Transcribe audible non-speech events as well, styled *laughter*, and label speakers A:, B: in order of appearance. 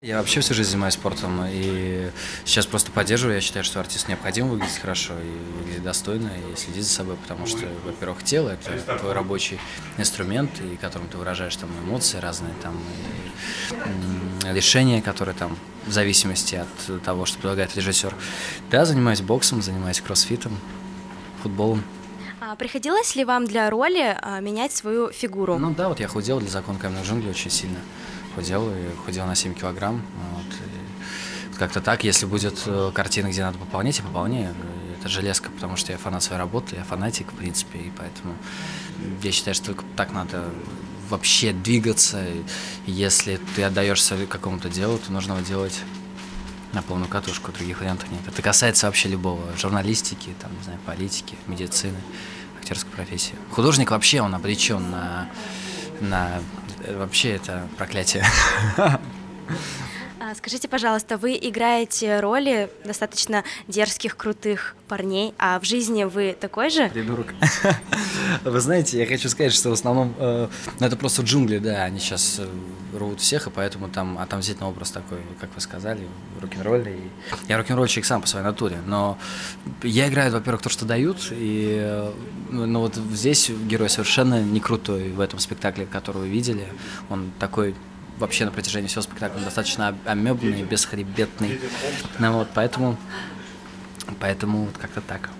A: Я вообще всю жизнь занимаюсь спортом, и сейчас просто поддерживаю. Я считаю, что артисту необходимо выглядеть хорошо и выглядеть достойно, и следить за собой, потому что, во-первых, тело – это твой рабочий инструмент, и которым ты выражаешь там эмоции разные, там, и, решения, которые там в зависимости от того, что предлагает режиссер. Да, занимаюсь боксом, занимаюсь кроссфитом, футболом.
B: А приходилось ли вам для роли а, менять свою фигуру?
A: Ну да, вот я худел для закона каменных джунглей очень сильно худел, и худел на 7 килограмм. Вот, как-то так, если будет э, картина, где надо пополнять, я пополняю. Это железка, потому что я фанат своей работы, я фанатик, в принципе, и поэтому я считаю, что так надо вообще двигаться. Если ты отдаешься какому-то делу, то нужно его делать на полную катушку, других вариантов нет. Это касается вообще любого, журналистики, там, не знаю, политики, медицины, актерской профессии. Художник вообще, он обречен на, на вообще это проклятие. *laughs*
B: А, скажите, пожалуйста, вы играете роли достаточно дерзких, крутых парней, а в жизни вы такой же?
A: Придурок. *laughs* Вы знаете, я хочу сказать, что в основном э, ну, это просто джунгли, да, они сейчас э, рвут всех, и поэтому там отомстительный образ такой, как вы сказали, рок-н-ролле. И... Я рок-н-ролльщик сам по своей натуре, но я играю, во-первых, то, что дают, и э, ну, вот здесь герой совершенно не крутой в этом спектакле, который вы видели. Он такой вообще на протяжении всего спектакля достаточно амебный, бесхребетный. Ну вот, поэтому, поэтому вот как-то так.